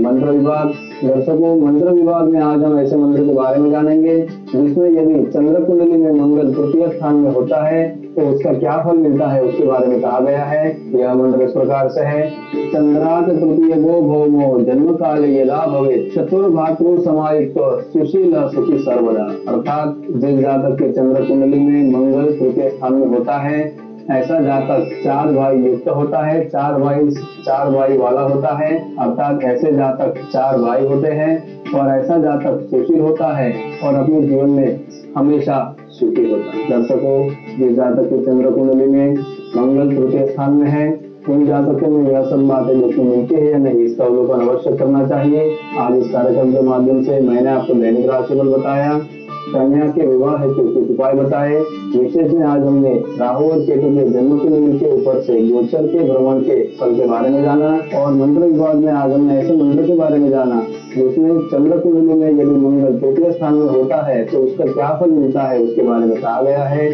मंत्र विभाग, दर्शकों, मंत्र विभाग में आज हम ऐसे मंत्र के बारे में जानेंगे, जिसमें यदि चंद्र कुंडली में मंगल तृतीय स्थान में होता है तो उसका क्या फल मिलता है, उसके बारे में कहा गया है। यह मंत्र इस प्रकार से है। चंद्रात तृतीय गो भौमो जन्म काल यदा भवे, चतुर्भातृ समायुक्त, सुशील सुखी सर्वदा। अर्थात जिस जातक के चंद्र कुंडली में मंगल तृतीय स्थान में होता है। ऐसा जातक चार भाई युक्त होता है, चार भाई चार भाई वाला होता है, अर्थात ऐसे जातक चार भाई होते हैं और ऐसा जातक सुशील होता है और अपने जीवन में हमेशा सुखी होता है। दर्शकों जिस जातक के चंद्र कुंडली में मंगल तृतीय स्थान में है, उन जातकों में यह सब बातें देखने मिलती है या नहीं, इसका अवलोकन अवश्य करना चाहिए। आज इस कार्यक्रम के माध्यम से मैंने आपको दैनिक राशिफल बताया। कन्या के विवाह हेतु कुछ उपाय बताए। विशेष में आज हमने राहु और केतु के जन्म कुंडली के ऊपर से गोचर के भ्रमण के फल के बारे में जाना और मंत्र विभाग में आज हमने ऐसे मंत्र के बारे में जाना, जिसमें चंद्र कुंडली में यदि मंगल तृतीय स्थान में होता है तो उसका क्या फल मिलता है उसके बारे में कहा गया है।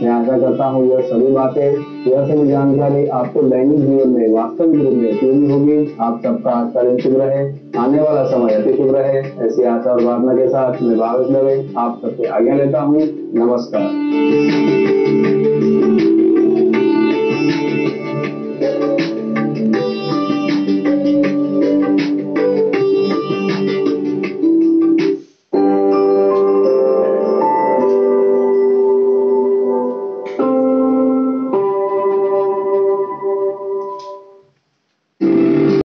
मैं आशा करता हूँ यह सभी बातें, यह सभी जानकारी आपको दैनिक जीवन में वास्तविक रूप में उपयोगी होगी। आप सबका आज का दिन शुभ रहे, आने वाला समय अति शुभ रहे। ऐसी आशा और भावना के साथ मैं भावित लगे आप सबसे आज्ञा लेता हूँ। नमस्कार।